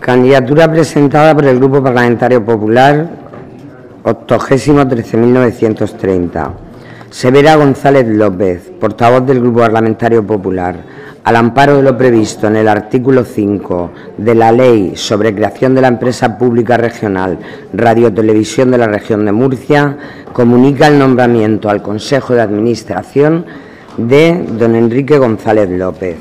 Candidatura presentada por el Grupo Parlamentario Popular, 13.1930. Severa González López, portavoz del Grupo Parlamentario Popular, al amparo de lo previsto en el artículo 5 de la Ley sobre creación de la empresa pública regional Radio Televisión de la Región de Murcia, comunica el nombramiento al Consejo de Administración de don Enrique González López.